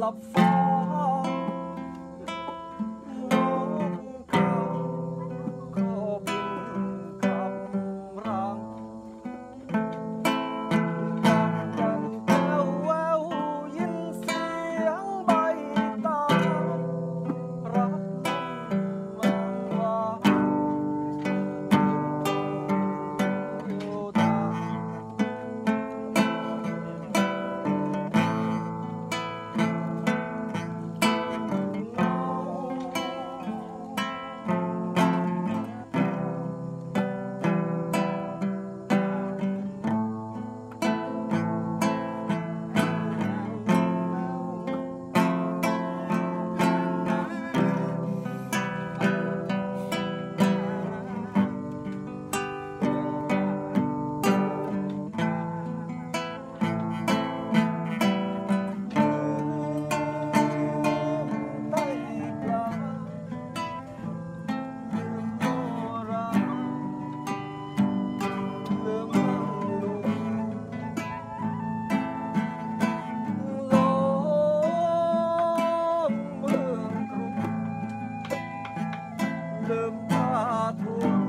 love for. Senhor.